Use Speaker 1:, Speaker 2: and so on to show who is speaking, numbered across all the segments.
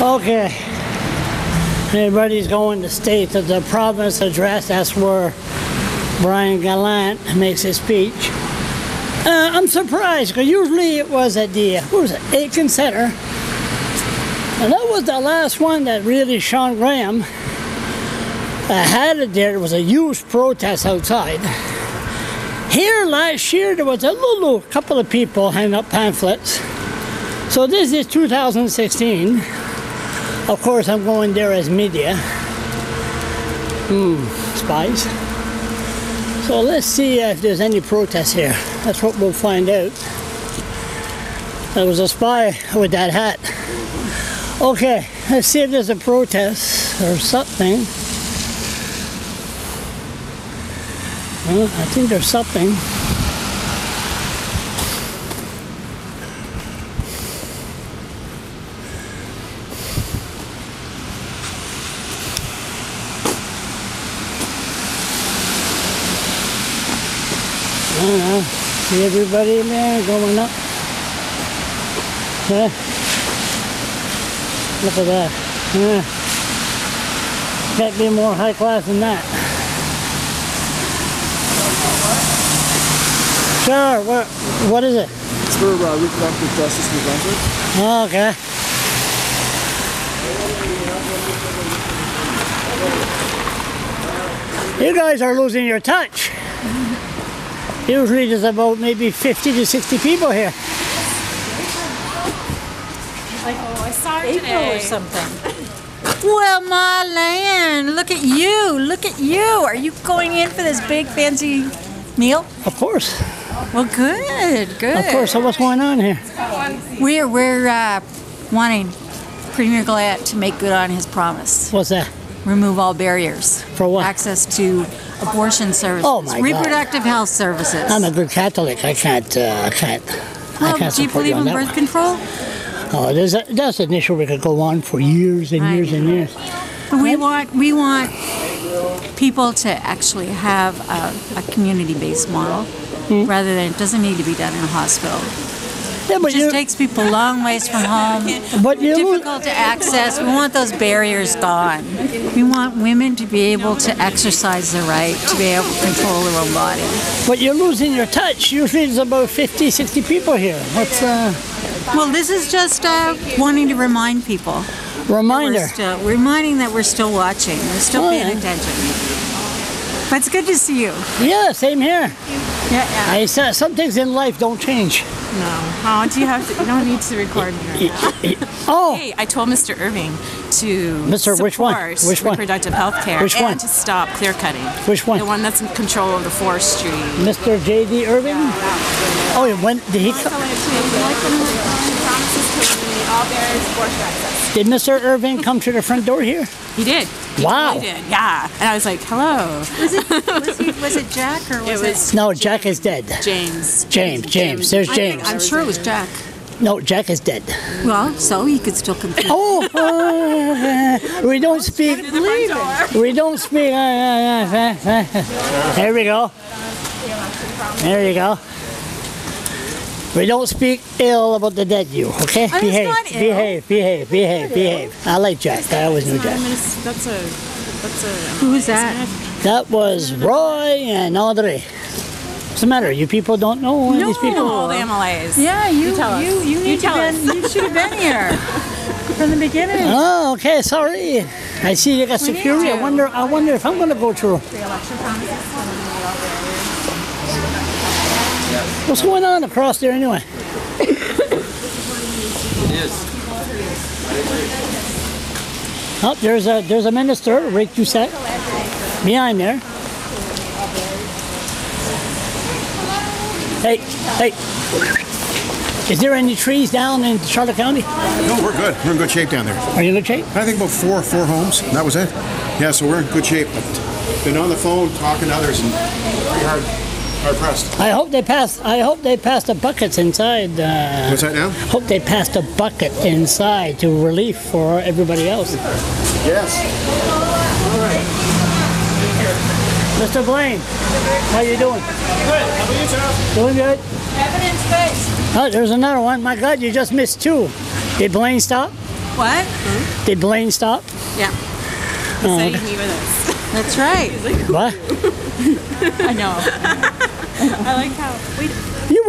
Speaker 1: Okay. Everybody's going to state that the province address. That's where Brian Gallant makes his speech. Uh, I'm surprised because usually it was at the what was it, Aitken Center, and that was the last one that really Shawn Graham uh, had it there. It was a huge protest outside. Here last year there was a little couple of people handing up pamphlets. So this is 2016. Of course, I'm going there as media. Hmm, spies. So let's see if there's any protest here. That's what we'll find out. There was a spy with that hat. Okay, let's see if there's a protest or something. Well, I think there's something. I don't know. See everybody man going up. Huh? Look at that. Huh? Can't be more high class than that. Sure. What? What is it?
Speaker 2: It's for uh, reproductive justice Brunswick.
Speaker 1: Oh, okay. You guys are losing your touch. Usually there's about maybe 50 to 60 people here.
Speaker 3: Like Oh, I saw
Speaker 4: April
Speaker 3: today.
Speaker 4: or something. Well, Marlene, look at you. Look at you. Are you going in for this big fancy meal?
Speaker 1: Of course.
Speaker 4: Well, good, good.
Speaker 1: Of course. So what's going on here?
Speaker 4: We're we're uh, wanting Premier Gallant to make good on his promise.
Speaker 1: What's that?
Speaker 4: Remove all barriers
Speaker 1: For what?
Speaker 4: Access to abortion services,
Speaker 1: Oh, my God.
Speaker 4: reproductive health services.
Speaker 1: I'm a good Catholic. I can't. Uh, I can't. I can't
Speaker 4: do you believe
Speaker 1: on
Speaker 4: in birth
Speaker 1: one.
Speaker 4: control?
Speaker 1: Oh, there's a, that's an issue we could go on for years and
Speaker 4: I
Speaker 1: years and
Speaker 4: know.
Speaker 1: years.
Speaker 4: We want we want people to actually have a, a community-based model,
Speaker 1: Hmm.
Speaker 4: rather than it doesn't need to be done in a hospital.
Speaker 1: Yeah, but
Speaker 4: It just takes people long ways from home.
Speaker 1: but you,
Speaker 4: Difficult to access. We want those barriers gone. We want women to be able to exercise their right to be able to control their own body.
Speaker 1: but you're losing your touch. Usually there's about 50, 60 people here. What's uh,
Speaker 4: Well, this is just uh, wanting to remind people. We're
Speaker 1: reminder?
Speaker 4: still reminding that we're still watching. We're still
Speaker 1: Oh,
Speaker 4: paying
Speaker 1: yeah.
Speaker 4: attention. But it's good to see you.
Speaker 1: Yeah, same here.
Speaker 4: Yeah, yeah.
Speaker 1: I said some things in life don't change.
Speaker 3: No. Oh, do you have to? You don't need to record me right now.
Speaker 1: Oh,
Speaker 3: Hey, I told Mr. Irving to
Speaker 1: Mr. which one?
Speaker 3: support
Speaker 1: Which one?
Speaker 3: reproductive health care
Speaker 1: Which
Speaker 3: and
Speaker 1: one?
Speaker 3: to stop clear cutting.
Speaker 1: Which one?
Speaker 3: The one that's in control of the forestry.
Speaker 1: Mr. J.D. Irving. Oh, yeah, when did he? co- Did Mr. Irving come to the front door here?
Speaker 3: He did. He
Speaker 1: Wow.
Speaker 3: totally did. Yeah. And I was like, hello.
Speaker 4: Was it, was, he, was it Jack or was
Speaker 3: It
Speaker 4: it?
Speaker 3: was
Speaker 1: No, Jack is dead.
Speaker 3: James.
Speaker 1: James, James. There's James.
Speaker 4: I'm sure it was Jack.
Speaker 1: No, Jack is dead.
Speaker 4: Well, so he could still compete.
Speaker 1: Oh, uh, we don't speak. We don't speak. uh, uh, uh, uh, There we go. There you go. We don't speak ill about the dead, you. Okay?
Speaker 4: I was
Speaker 1: behave,
Speaker 4: not ill.
Speaker 1: behave, behave, behave, behave. I like Jack. I always knew Jack.
Speaker 3: That's a. That's a.
Speaker 4: Who was that?
Speaker 1: That was Roy and Andre. What's the matter? You people don't know these people?
Speaker 3: All the MLAs.
Speaker 4: Yeah, you
Speaker 3: tell us.
Speaker 4: you you
Speaker 3: You
Speaker 4: need
Speaker 3: tell
Speaker 4: been, you should have been here from the beginning.
Speaker 1: Oh, okay. Sorry. I see you got security. I wonder. I wonder if I'm going to go through. What's going on across there anyway? Oh, there's a there's a minister, Rick Cusack, behind there. Hey, hey. Is there any trees down in Charlotte County?
Speaker 2: No, we're good. We're in good shape down there.
Speaker 1: Are you in good shape?
Speaker 2: I think about four four homes. That was it. Yeah, so we're in good shape. But been on the phone talking to others and pretty hard hard pressed.
Speaker 1: I hope they pass. I hope they pass the buckets inside. Uh,
Speaker 2: What's that now?
Speaker 1: hope they pass the bucket inside to relief for everybody else.
Speaker 2: Yes.
Speaker 1: Mr. Blaine, how you doing?
Speaker 2: Good. How about you, Charles?
Speaker 1: Doing good.
Speaker 4: Evidence based.
Speaker 1: Oh, there's another one. My God, you just missed two. Did Blaine stop?
Speaker 4: What?
Speaker 1: Did Blaine stop?
Speaker 3: Yeah.
Speaker 1: Oh,
Speaker 3: Saying
Speaker 1: okay.
Speaker 3: me with us.
Speaker 4: That's right.
Speaker 1: What?
Speaker 4: I know.
Speaker 3: I like how we
Speaker 1: You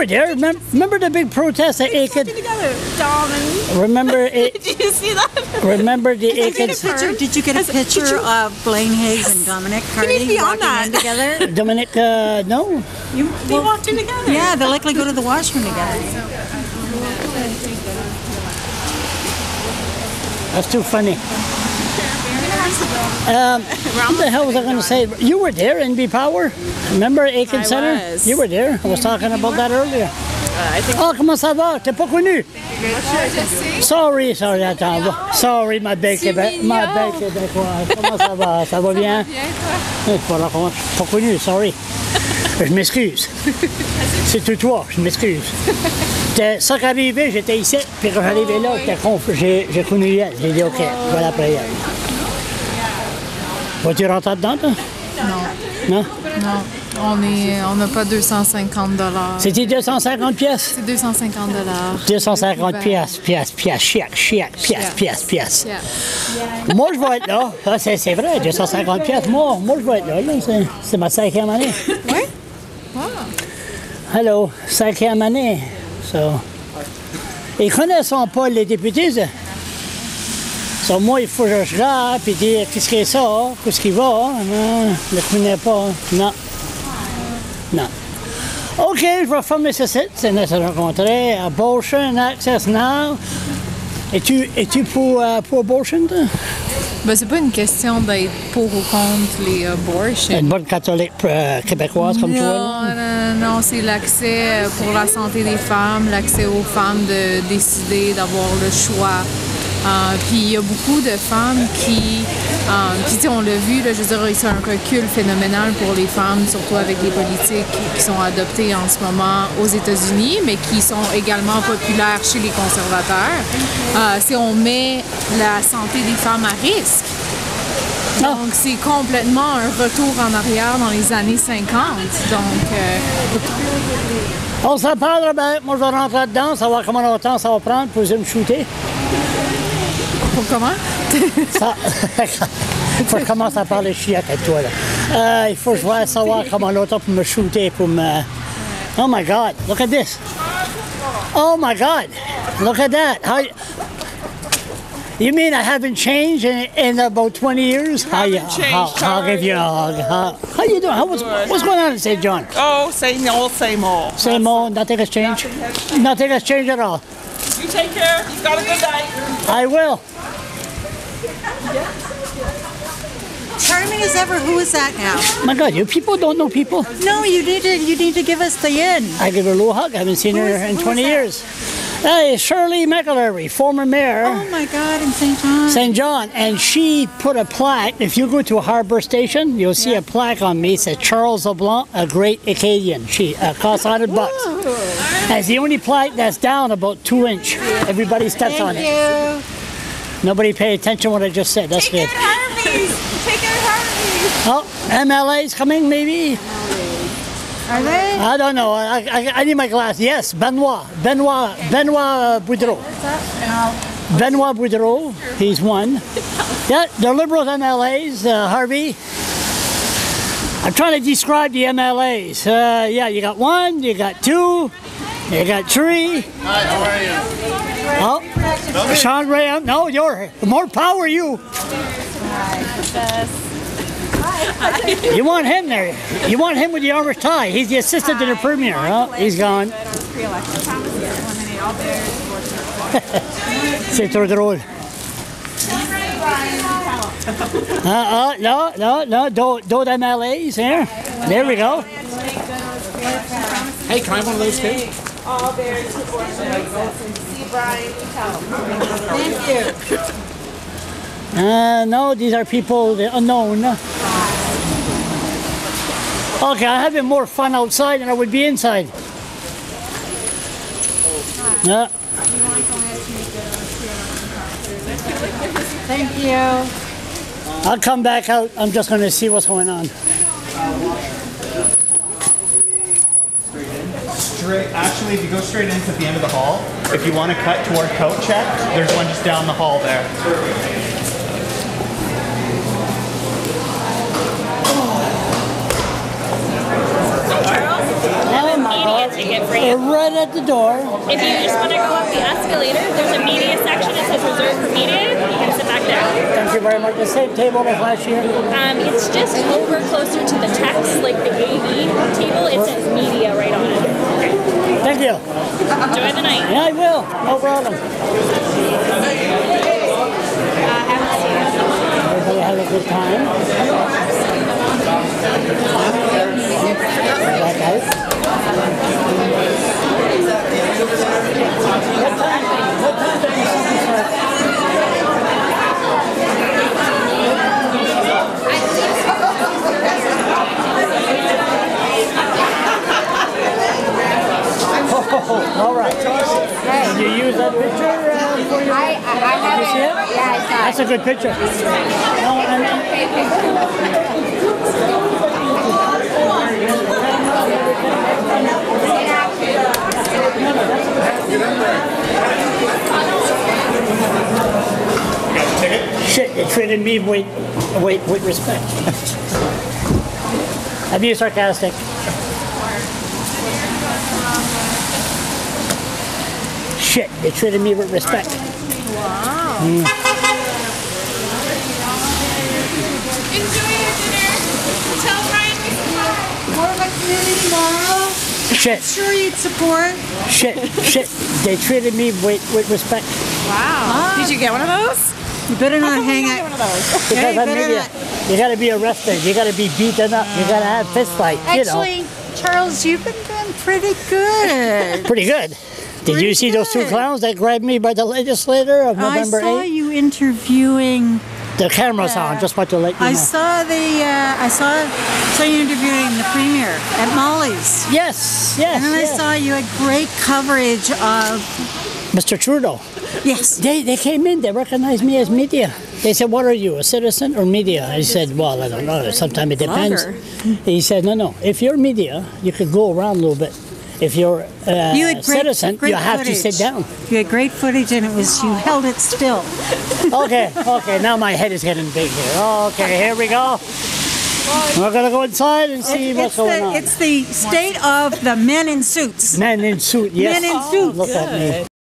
Speaker 1: were there. Remember, remember the big protest at Aitken?
Speaker 3: together, Dom and.
Speaker 1: Remember it?
Speaker 3: Did you see that?
Speaker 1: Remember the
Speaker 4: Did
Speaker 1: Aitken?
Speaker 4: get picture? Did you get a picture of Blaine Higgs and Dominic
Speaker 3: need to be on
Speaker 4: walking
Speaker 3: that.
Speaker 4: in together?
Speaker 1: Dominic? Uh, no.
Speaker 4: You,
Speaker 3: They walked in together.
Speaker 4: yeah, they likely go to the washroom together.
Speaker 1: That's too funny. Um, what the hell was I going to say? You were there, NB Power. Remember Aiken
Speaker 3: I
Speaker 1: Center?
Speaker 3: was.
Speaker 1: You were there. I was talking about that earlier.
Speaker 3: Think
Speaker 1: Oh, comment ça va? T'es pas connu? Sorry, sorry, attends. Sorry, ma belle, Québec, ma belle québécoise. Comment ça va? Ça va bien? Eh, Pas la honte. Pas connu, sorry. Je m'excuse. C'est tout toi, je m'excuse. Qui arrivait, j'étais ici, puis quand j'arrivais là, j'ai j'ai connu elle. J'ai dit, OK, voilà après elle. Vas-tu rentrer dedans, toi?
Speaker 5: Non,
Speaker 1: Non?
Speaker 5: non. On est, on n'a pas 250 dollars.
Speaker 1: C'était 250 pièces?
Speaker 5: C'est 250 dollars.
Speaker 1: 250 pièces, pièces, pièces, chèques, chèques, pièces, pièces, pièces. Moi, je vais être là. Ah, c'est, vrai, 250 pièces. Moi, moi, je vais être là. là. C'est, ma cinquième année.
Speaker 5: Oui?
Speaker 1: Hello, cinquième année. So. Ils connaissent pas les députés. ça? So, moi, il faut que je regarde puis dire qu'est-ce que c'est ça, qu'est-ce qui va? Non, je ne connais pas. Non. Non. OK, je vais fermer ce site. C'est notre rencontré. Abortion, Access Now. Es-tu, es-tu pour, euh, pour abortion, toi?
Speaker 5: Ben, c'est pas une question d'être pour ou contre les abortions.
Speaker 1: une bonne catholique euh, québécoise comme toi.
Speaker 5: Non,
Speaker 1: là?
Speaker 5: non, non, c'est l'accès pour la santé des femmes, l'accès aux femmes de décider, d'avoir le choix. Euh, puis il y a beaucoup de femmes qui, euh, puis tu sais, on l'a vu, là, je veux dire, c'est un recul phénoménal pour les femmes, surtout avec les politiques qui sont adoptées en ce moment aux États-Unis, mais qui sont également populaires chez les conservateurs. Euh, si on met la santé des femmes à risque,
Speaker 1: Ah.
Speaker 5: donc, c'est complètement un retour en arrière dans les années 50. Donc, euh,
Speaker 1: On s'en parle, ben, moi je vais rentrer dedans, savoir comment longtemps ça va prendre pour me shooter.
Speaker 5: Pour comment?
Speaker 1: Ça, faut que je commence à parler chiac avec toi. Là. Euh, il faut que je vois savoir comment longtemps pour me shooter, pour me... Oh my God, look at this. Oh my God, look at that. How... You mean I haven't changed in, in about 20 years? How you,
Speaker 6: haven't
Speaker 1: how,
Speaker 6: changed,
Speaker 1: I'll give you. How, how you doing? How, what's, what's going on in Saint John?
Speaker 6: Oh, same old, same old.
Speaker 1: Same old, nothing has changed? Nothing has changed at all.
Speaker 6: You take care. You've got a good night.
Speaker 1: I will.
Speaker 4: Charming as ever. Who is that now?
Speaker 1: My God, you people don't know people.
Speaker 4: No, you need to. You need to give us the in.
Speaker 1: I give her a little hug. I haven't seen
Speaker 4: Who
Speaker 1: her
Speaker 4: is-
Speaker 1: in
Speaker 4: who
Speaker 1: 20
Speaker 4: is that?
Speaker 1: Hey, Shirley McAlary, former mayor,
Speaker 4: Oh my God! In Saint John.
Speaker 1: Saint John, and she put a plaque. If you go to a Harbor Station, you'll see a plaque on me. It says Charles LeBlanc, a great Acadian. She uh, costs 100 bucks. That's the only plaque that's down about two inch. Everybody steps on
Speaker 4: Thank
Speaker 1: it. Nobody pay attention what I just said. That's good.
Speaker 3: Take out Harvey's. Take it Harvey's.
Speaker 1: Oh, MLA's coming, maybe.
Speaker 4: Are they?
Speaker 1: I don't know. I, I, I need my glass. Yes, Benoit. Benoit. Benoit Boudreau. Benoit Boudreau. He's one. Yeah, the Liberals MLAs, uh, Harvey. I'm trying to describe the MLAs. Uh, yeah, you got one, you got two, you got three. Hi, how are you? Oh, Sean Ray. No, you're the more power you. You want him there. You want him with the orange tie. He's the assistant to the premier. Oh, he's gone. C'est trop drôle. Ah, ah, no, no, no, d'autres d'autres MLAs here. There we go.
Speaker 2: Hey, can I have one of those too?
Speaker 3: All very supportive. See Brian, tell him.
Speaker 1: Uh, no, these are people that unknown. Okay, I'm having more fun outside than I would be inside. Yeah.
Speaker 4: Thank you.
Speaker 1: I'll come back out. I'm just going to see what's going on.
Speaker 7: right. Actually, if you go straight in, it's at the end of the hall. If you want to cut toward coat check, there's one just down the hall there.
Speaker 8: For
Speaker 1: We're right at the door.
Speaker 8: If you just want to go up the escalator, there's a media section that says reserved for media. You can sit back there.
Speaker 1: Thank you very much. The same table as last year.
Speaker 8: Um, it's just over closer to the text, like the AV table. It says media right on it.
Speaker 1: Thank you.
Speaker 8: Enjoy the night.
Speaker 1: Yeah, I will. No problem. Everybody had a good time. Back out. What time? What time did you start? Oh, all right. Did you use picture uh, for?
Speaker 9: I, I, I
Speaker 1: you see it?
Speaker 9: Yeah, I saw
Speaker 1: That's a good picture. No, mean, shit, they treated me with, with, with respect. I'm being sarcastic. Shit, they treated me with respect. Wow.
Speaker 5: Enjoy your dinner. Tell Brian we
Speaker 4: More of a community tomorrow.
Speaker 1: Shit,
Speaker 4: Sure you'd support.
Speaker 1: shit, shit. They treated me with, with respect
Speaker 3: Wow. Ah. Did you get one of those?
Speaker 4: You better not hang out.
Speaker 1: because
Speaker 4: Hey,
Speaker 1: I'm
Speaker 4: better
Speaker 1: media. You gotta be arrested. You gotta be beaten up. You gotta have fist fight. You know,
Speaker 4: Actually, Charles, you've been doing pretty good.
Speaker 1: pretty good. Did you see those two clowns that grabbed me by the legislator of
Speaker 4: I
Speaker 1: November
Speaker 4: saw
Speaker 1: 8th?
Speaker 4: you interviewing.
Speaker 1: The camera's on. Just about to let you know.
Speaker 4: I
Speaker 1: know.
Speaker 4: saw the. Uh, I saw saw you interviewing the premier at Molly's,
Speaker 1: Yes, yes,
Speaker 4: and then I saw you had great coverage of.
Speaker 1: Mr. Trudeau.
Speaker 4: Yes.
Speaker 1: They, they came in, they recognized me as media. They said, What are you, a citizen or media? I said, Well, I don't know. Sometimes it depends.
Speaker 4: Blogger.
Speaker 1: He said, No, no. If you're media, you could go around a little bit. If you're a
Speaker 4: You had great,
Speaker 1: citizen,
Speaker 4: great
Speaker 1: you have
Speaker 4: footage.
Speaker 1: to sit down.
Speaker 4: You had great footage, and it was you held it still.
Speaker 1: Okay, okay. Now my head is getting big here. Okay, here we go. We're going to go inside and see what's
Speaker 4: it's,
Speaker 1: going
Speaker 4: the,
Speaker 1: on.
Speaker 4: it's the state of the men in suits.
Speaker 1: Men in suit, yes.
Speaker 4: Men in suits.
Speaker 1: Look at me.